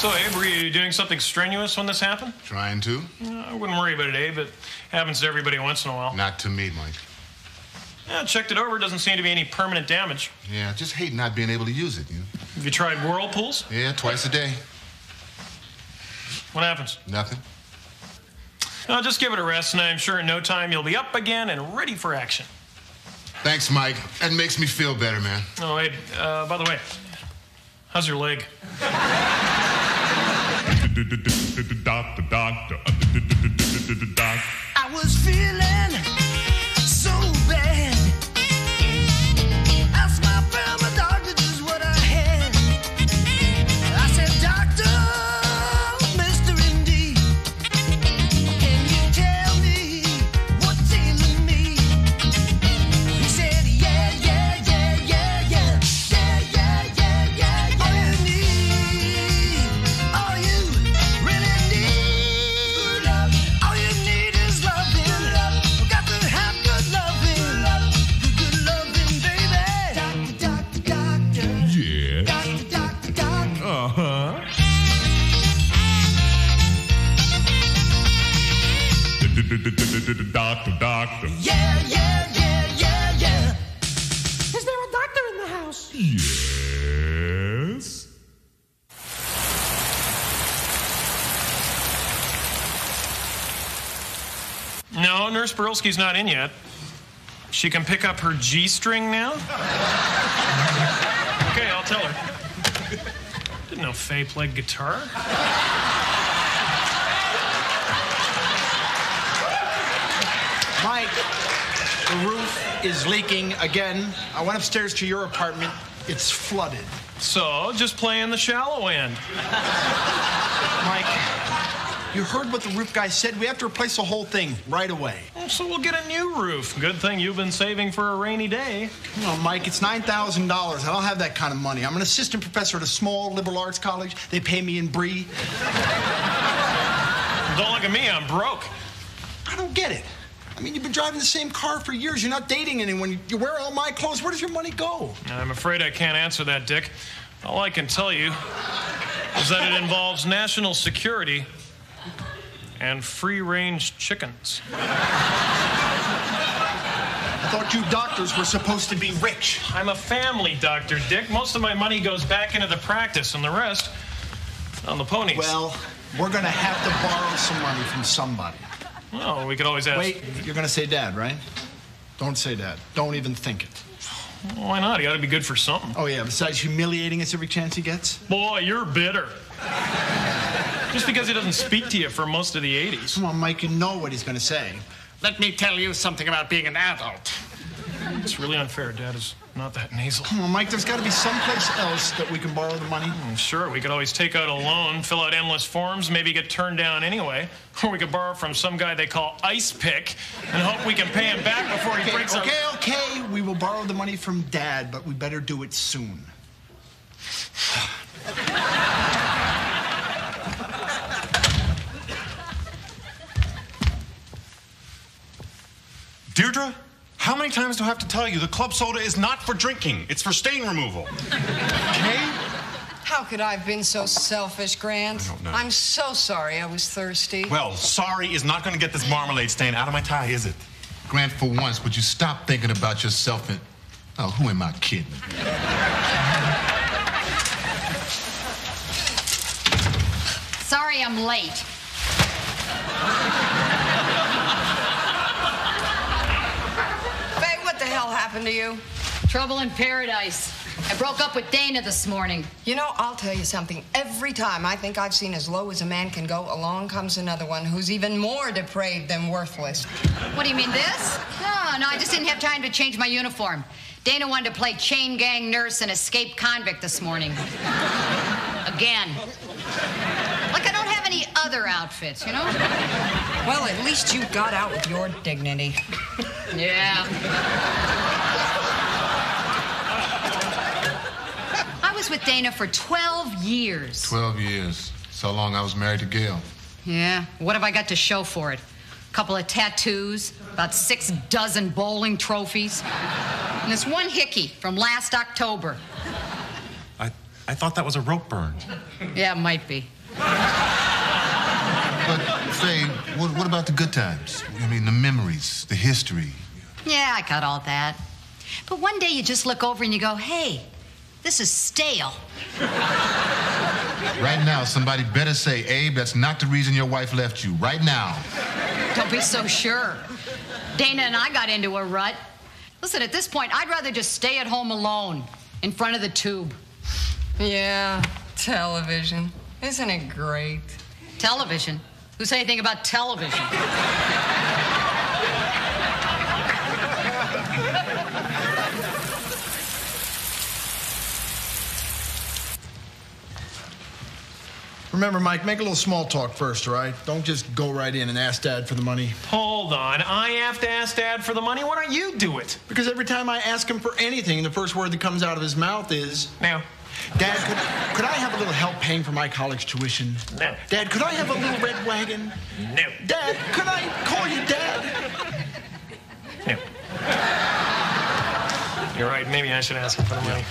So, Abe, were you doing something strenuous when this happened? Trying to? I wouldn't worry about it, Abe. It happens to everybody once in a while. Not to me, Mike. Yeah, checked it over. Doesn't seem to be any permanent damage. Yeah, just hate not being able to use it. You know? Have you tried whirlpools? Yeah, twice a day. What happens? Nothing. Uh, just give it a rest, and I'm sure in no time you'll be up again and ready for action. Thanks, Mike. That makes me feel better, man. Oh, Abe, uh, by the way, how's your leg? I was feeling Doctor, doctor. Yeah, yeah, yeah, yeah, yeah. Is there a doctor in the house? Yes. No, Nurse Barilski's not in yet. She can pick up her G string now? okay, I'll tell her. Didn't know Faye played guitar. Mike, the roof is leaking again. I went upstairs to your apartment. It's flooded. So, just play in the shallow end. Mike, you heard what the roof guy said. We have to replace the whole thing right away. So we'll get a new roof. Good thing you've been saving for a rainy day. On, Mike, it's $9,000. I don't have that kind of money. I'm an assistant professor at a small liberal arts college. They pay me in brie. Don't look at me, I'm broke. I don't get it. I mean, you've been driving the same car for years. You're not dating anyone. You wear all my clothes. Where does your money go? I'm afraid I can't answer that, Dick. All I can tell you is that it involves national security and free range chickens. I thought you doctors were supposed to be rich. I'm a family doctor, Dick. Most of my money goes back into the practice, and the rest on the ponies. Well, we're going to have to borrow some money from somebody. Well, we could always ask. Wait, you're going to say dad, right? Don't say dad. Don't even think it. Why not? He ought to be good for something. Oh, yeah, besides humiliating us every chance he gets? Boy, you're bitter. Just because he doesn't speak to you for most of the 80s. Come on, Mike, you know what he's going to say. Let me tell you something about being an adult. It's really unfair. Dad is not that nasal. Come on, Mike, there's got to be someplace else that we can borrow the money. Mm, sure, we could always take out a loan, fill out endless forms, maybe get turned down anyway. Or we could borrow from some guy they call Ice Pick and hope we can pay him back before he Okay, breaks our... okay, okay. We will borrow the money from dad, but we better do it soon. Deirdre, how many times do I have to tell you the club soda is not for drinking? It's for stain removal. Okay? How could I have been so selfish, Grant? I don't know. I'm so sorry I was thirsty. Well, sorry is not going to get this marmalade stain out of my tie, is it? Grant, for once, would you stop thinking about yourself and. Oh, who am I kidding? Sorry I'm late. Happened to you? Trouble in paradise. I broke up with Dana this morning. You know, I'll tell you something. Every time I think I've seen as low as a man can go, along comes another one who's even more depraved than worthless. What do you mean, this? No, no, I just didn't have time to change my uniform. Dana wanted to play chain gang nurse and escape convict this morning. Again. Like I don't have any other outfits, you know? Well, at least you got out with your dignity. Yeah. I was with Dana for 12 years. 12 years. So long I was married to Gail. Yeah. What have I got to show for it? A couple of tattoos, about six dozen bowling trophies, and this one hickey from last October. I, I thought that was a rope burn. Yeah, it might be. But, Faye, what, what about the good times? I mean, the memories, the history. Yeah, I got all that. But one day you just look over and you go, hey, this is stale. Right now, somebody better say, Abe, that's not the reason your wife left you. Right now. Don't be so sure. Dana and I got into a rut. Listen, at this point, I'd rather just stay at home alone in front of the tube. Yeah, television. Isn't it great? Television? Who said anything about television? Remember, Mike, make a little small talk first, all right? Don't just go right in and ask Dad for the money. Hold on. I have to ask Dad for the money? Why don't you do it? Because every time I ask him for anything, the first word that comes out of his mouth is, Now. Dad, could, could I have a little help paying for my college tuition? No. Dad, could I have a little red wagon? No. Dad, could I call you Dad? No. You're right. Maybe I should ask him for the money.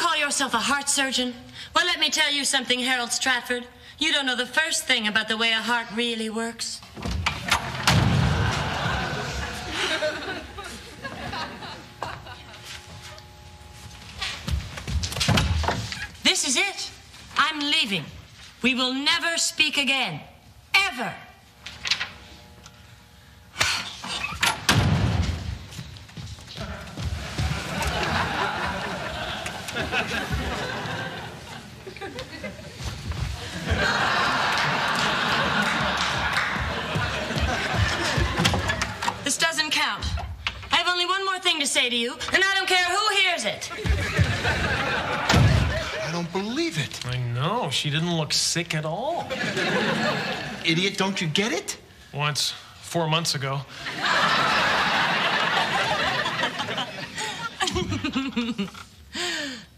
Call yourself a heart surgeon? Well, let me tell you something, Harold Stratford. You don't know the first thing about the way a heart really works. This is it. I'm leaving. We will never speak again. Ever. More thing to say to you, and I don't care who hears it. I don't believe it. I know. She didn't look sick at all. Idiot, don't you get it? Once, four months ago.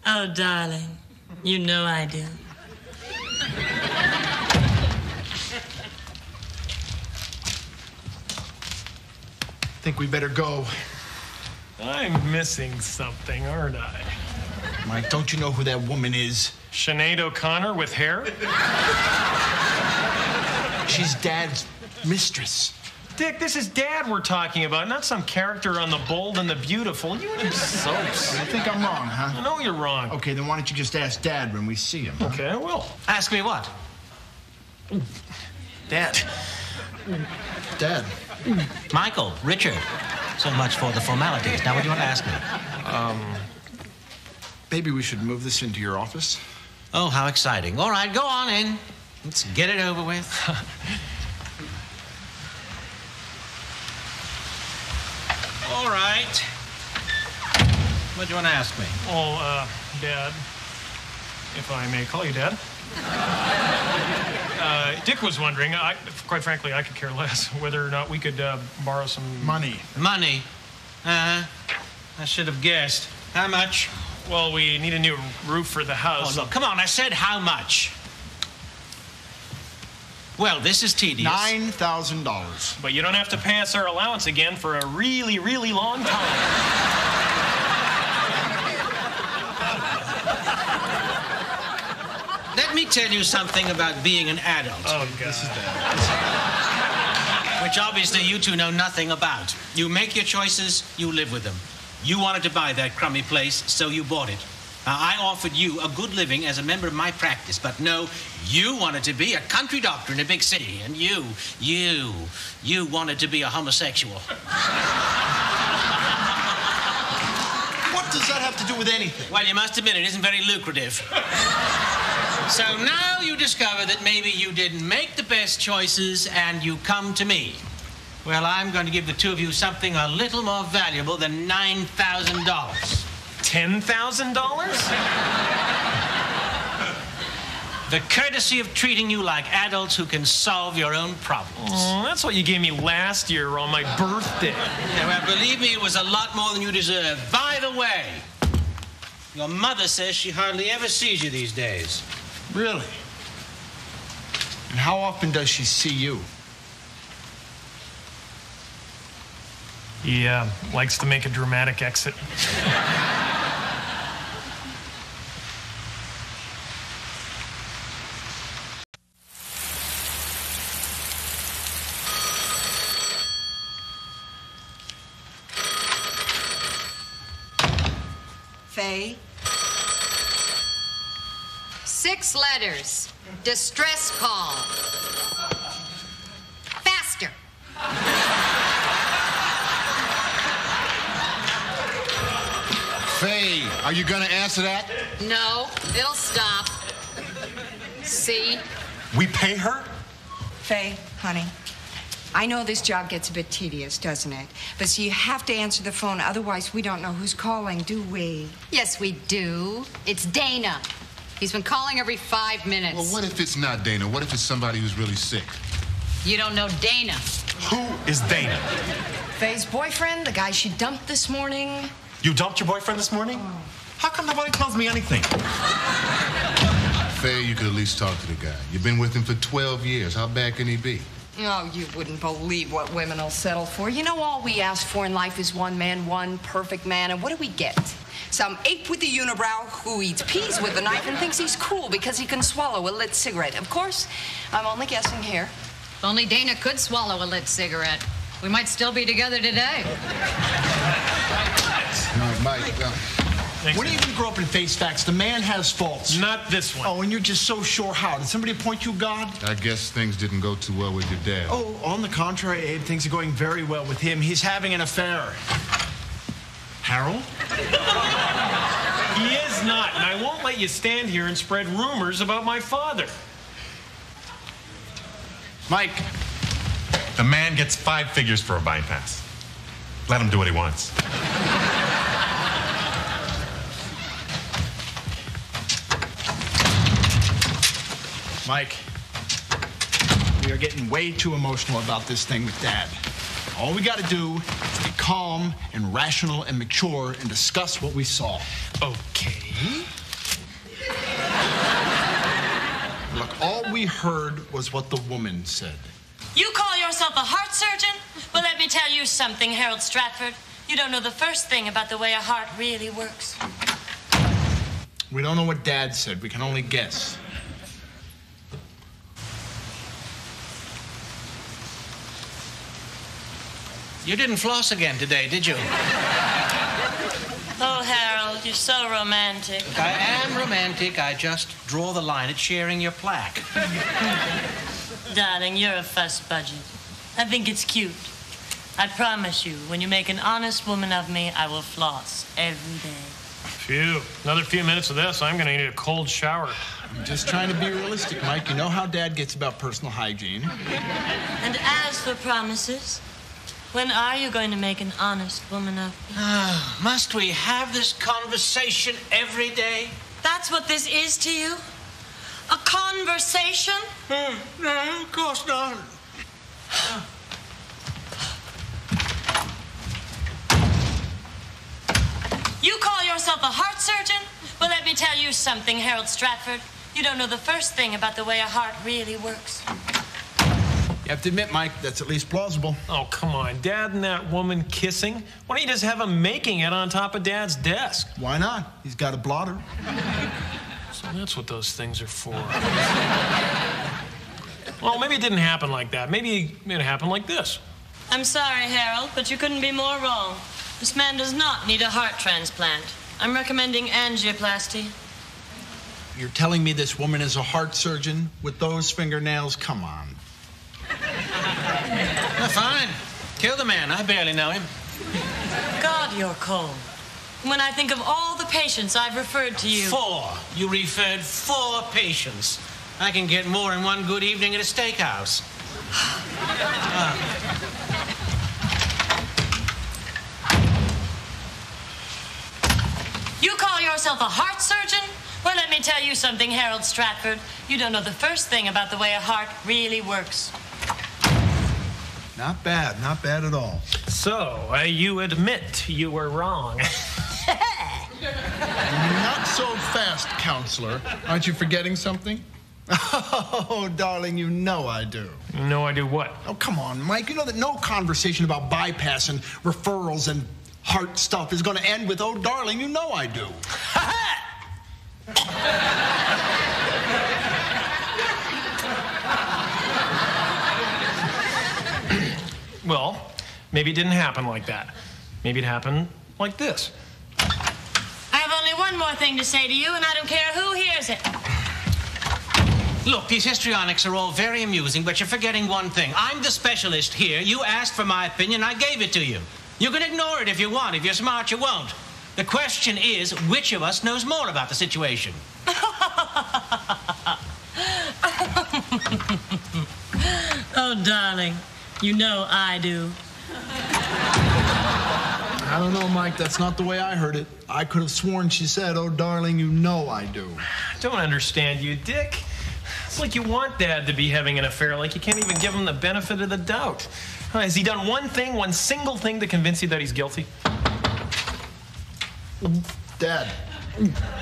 Oh, darling, you know I do. I think we better go. I'm missing something, aren't I? Mike, don't you know who that woman is? Sinead O'Connor with hair? She's Dad's mistress. Dick, this is Dad we're talking about, not some character on The Bold and the Beautiful. You and your soaps. I think I'm wrong, huh? I know you're wrong. Okay, then why don't you just ask Dad when we see him? huh? Okay, I will. Ask me what? Dad. Dad. Michael, Richard. So much for the formalities. Now, what do you want to ask me? Maybe we should move this into your office. Oh, how exciting. All right, go on in. Let's get it over with. All right. What do you want to ask me? Oh, uh, Dad, if I may call you Dad. Uh, Dick was wondering, I, quite frankly, I could care less whether or not we could uh, borrow some Money. Money. Uh huh. I should have guessed. How much? Well, we need a new roof for the house. Oh, house. look, come on. I said how much. Well, this is tedious. Nine thousand dollars. But you don't have to pay us our allowance again for a really, really long time. Let me tell you something about being an adult. Oh, God. which obviously you two know nothing about. You make your choices, you live with them. You wanted to buy that crummy place, so you bought it. Now, I offered you a good living as a member of my practice, but no, you wanted to be a country doctor in a big city, and you, you, you wanted to be a homosexual. What does that have to do with anything? Well, you must admit it isn't very lucrative. So now you discover that maybe you didn't make the best choices and you come to me. Well, I'm going to give the two of you something a little more valuable than $9,000. $10,000? The courtesy of treating you like adults who can solve your own problems. Oh, that's what you gave me last year on my birthday. Yeah, uh, well, believe me, it was a lot more than you deserve. By the way, your mother says she hardly ever sees you these days. Really? And how often does she see you? He uh, likes to make a dramatic exit. Faye? Six letters. Distress call. Faster. Faye, are you gonna answer that? No, it'll stop. See? We pay her? Faye, honey. I know this job gets a bit tedious, doesn't it? But so you have to answer the phone, otherwise we don't know who's calling, do we? Yes, we do. It's Dana. He's been calling every five minutes. Well, what if it's not Dana? What if it's somebody who's really sick? You don't know Dana. Who is Dana? Faye's boyfriend, the guy she dumped this morning. You dumped your boyfriend this morning? How come nobody tells me anything? Faye, you could at least talk to the guy. You've been with him for 12 years. How bad can he be? Oh, you wouldn't believe what women will settle for. You know, all we ask for in life is one man, one perfect man, and what do we get? Some ape with a unibrow who eats peas with a knife and thinks he's cool because he can swallow a lit cigarette. Of course, I'm only guessing here. If only Dana could swallow a lit cigarette. We might still be together today. No, Mike, uh, When you even grow up in face facts, the man has faults. Not this one. Oh, and you're just so sure how. Did somebody point you God? I guess things didn't go too well with your dad. Oh, on the contrary, Abe, things are going very well with him. He's having an affair. Harold? He is not, and I won't let you stand here and spread rumors about my father. Mike, The man gets five figures for a bypass. Let him do what he wants. Mike, we are getting way too emotional about this thing with Dad. All we got to do is be calm and rational and mature and discuss what we saw. Okay. Look, all we heard was what the woman said. You call yourself a heart surgeon? Well, let me tell you something, Harold Stratford. You don't know the first thing about the way a heart really works. We don't know what Dad said. We can only guess. You didn't floss again today, did you? Oh, Harold, you're so romantic. I am romantic. I just draw the line at sharing your plaque. Darling, you're a fuss budget. I think it's cute. I promise you, when you make an honest woman of me, I will floss every day. Phew. Another few minutes of this, I'm gonna need a cold shower. I'm just trying to be realistic, Mike. You know how Dad gets about personal hygiene. And as for promises, when are you going to make an honest woman of me? Must we have this conversation every day? That's what this is to you? A conversation? Hmm. No, of course not. You call yourself a heart surgeon? Well, let me tell you something, Harold Stratford. You don't know the first thing about the way a heart really works. You have to admit, Mike, that's at least plausible. Oh, come on. Dad and that woman kissing? Why don't you just have him making it on top of Dad's desk? Why not? He's got a blotter. So that's what those things are for. well, maybe it didn't happen like that. Maybe it happened like this. I'm sorry, Harold, but you couldn't be more wrong. This man does not need a heart transplant. I'm recommending angioplasty. You're telling me this woman is a heart surgeon with those fingernails? Come on. Oh, fine. Kill the man. I barely know him. God, you're cold. When I think of all the patients I've referred to you. Four. You referred four patients. I can get more in one good evening at a steakhouse. You call yourself a heart surgeon? Well, let me tell you something, Harold Stratford. You don't know the first thing about the way a heart really works. Not bad, not bad at all. So, uh, you admit you were wrong. Not so fast, counselor. Aren't you forgetting something? Oh, darling, you know I do. No, I do what? Oh, come on, Mike. You know that no conversation about bypass and referrals and heart stuff is going to end with, oh, darling, you know I do. Well, maybe it didn't happen like that. Maybe it happened like this. I have only one more thing to say to you, and I don't care who hears it. Look, these histrionics are all very amusing, but you're forgetting one thing. I'm the specialist here. You asked for my opinion, I gave it to you. You can ignore it if you want. If you're smart, you won't. The question is, which of us knows more about the situation? Oh, darling, you know I do. I don't know, Mike. That's not the way I heard it. I could have sworn she said, oh, darling, you know I do. Don't understand you, Dick. It's like you want Dad to be having an affair, like you can't even give him the benefit of the doubt. Huh, Has he done one thing, one single thing to convince you that he's guilty? Dad.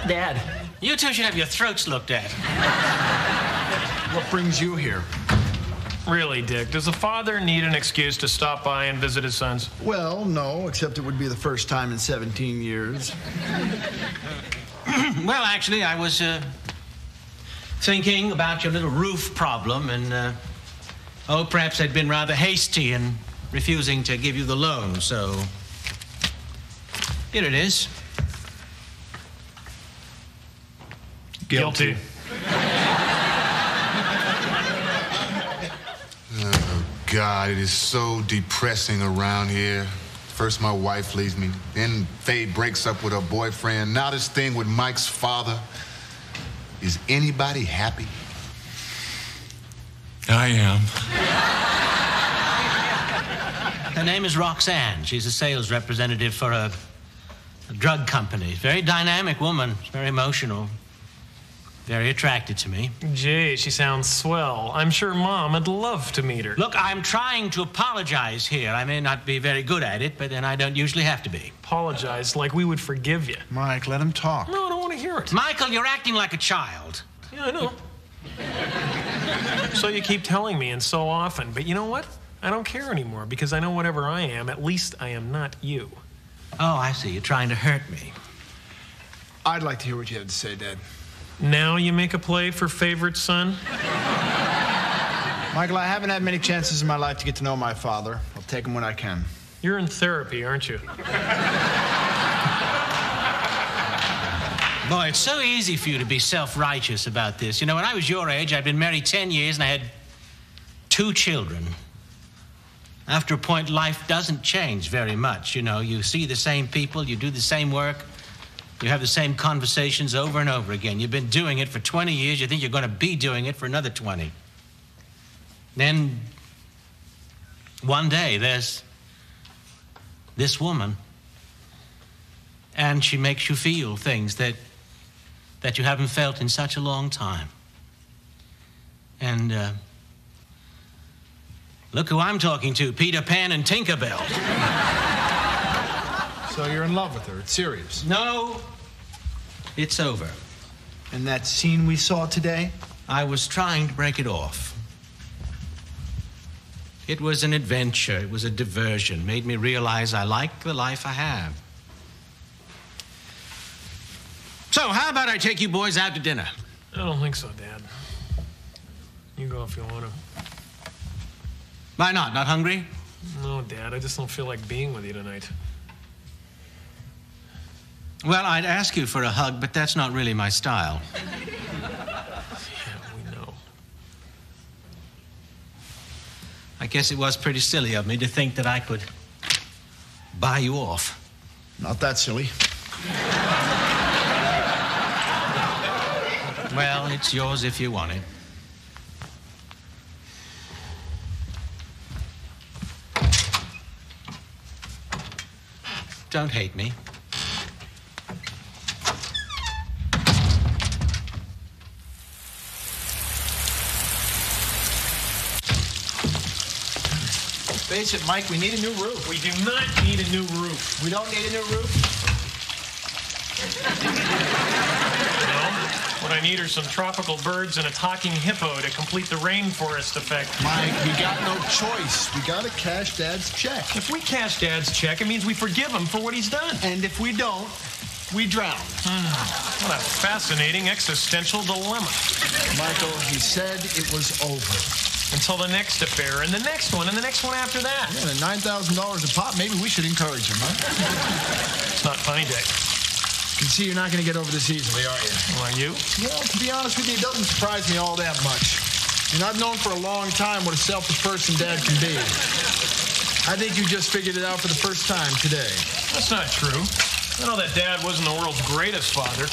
Dad. You two should have your throats looked at. What brings you here? Really, Dick, does a father need an excuse to stop by and visit his sons? Well, no, except it would be the first time in 17 years. well, actually, I was uh, thinking about your little roof problem, and uh, oh, perhaps I'd been rather hasty in refusing to give you the loan, so here it is. Guilty. Oh, God, it is so depressing around here. First, my wife leaves me. Then, Faye breaks up with her boyfriend. Now, this thing with Mike's father. Is anybody happy? I am. Her name is Roxanne. She's a sales representative for a, a drug company. Very dynamic woman. Very emotional. Very attracted to me. Gee, she sounds swell. I'm sure Mom would love to meet her. Look, I'm trying to apologize here. I may not be very good at it, but then I don't usually have to be. Apologize like we would forgive you. Mike, let him talk. No, I don't want to hear it. Michael, you're acting like a child. Yeah, I know. so you keep telling me, and so often. But you know what? I don't care anymore because I know whatever I am, at least I am not you. Oh, I see. You're trying to hurt me. I'd like to hear what you have to say, Dad. Now you make a play for favorite son? Michael, I haven't had many chances in my life to get to know my father. I'll take him when I can. You're in therapy, aren't you? Boy, it's so easy for you to be self righteous about this. You know, when I was your age, I'd been married 10 years and I had two children. After a point, life doesn't change very much. You know, you see the same people, you do the same work, you have the same conversations over and over again. You've been doing it for 20 years, you think you're going to be doing it for another 20. Then, one day, there's this woman, and she makes you feel things that that you haven't felt in such a long time. And uh, look who I'm talking to Peter Pan and Tinkerbell. So you're in love with her. It's serious. No, it's over. And that scene we saw today? I was trying to break it off. It was an adventure, it was a diversion, made me realize I like the life I have. So, how about I take you boys out to dinner? I don't think so, Dad. You go if you want to. Why not? Not hungry? No, Dad, I just don't feel like being with you tonight. Well, I'd ask you for a hug, but that's not really my style. Yeah, we know. I guess it was pretty silly of me to think that I could buy you off. Not that silly. Well, it's yours if you want it. Don't hate me. Face it, Mike, we need a new roof. We do not need a new roof. We don't need a new roof? No? What I need are some tropical birds and a talking hippo to complete the rainforest effect. Mike, we got no choice. We gotta cash Dad's check. If we cash Dad's check, it means we forgive him for what he's done. And if we don't, we drown. Hmm, what a fascinating existential dilemma. Michael, he said it was over. Until the next affair, and the next one, and the next one after that. Yeah, and $9,000 a pop, maybe we should encourage him, huh? It's not funny, Dick. can see you're not going to get over this easily, are you? Are you? Well, to be honest with you, it doesn't surprise me all that much. And I've known for a long time what a selfish person Dad can be. I think you just figured it out for the first time today. That's not true. I know that Dad wasn't the world's greatest father.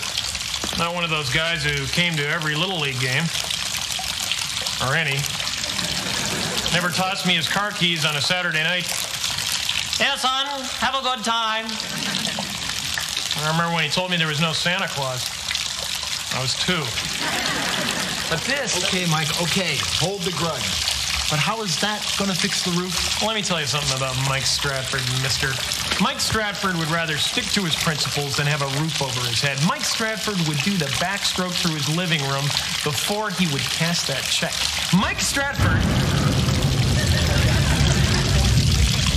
Not one of those guys who came to every Little League game. Or any. Never tossed me his car keys on a Saturday night. Yeah, son, have a good time. I remember when he told me there was no Santa Claus. I was two. But this. Okay, Mike, okay. Hold the grudge. But how is that going to fix the roof? Let me tell you something about Mike Stratford, mister. Mike Stratford would rather stick to his principles than have a roof over his head. Mike Stratford would do the backstroke through his living room before he would cash that check. Mike Stratford.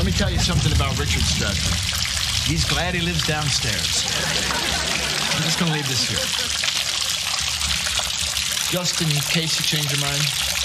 Let me tell you something about Richard Stratford. He's glad he lives downstairs. I'm just going to leave this here. Just in case you change your mind.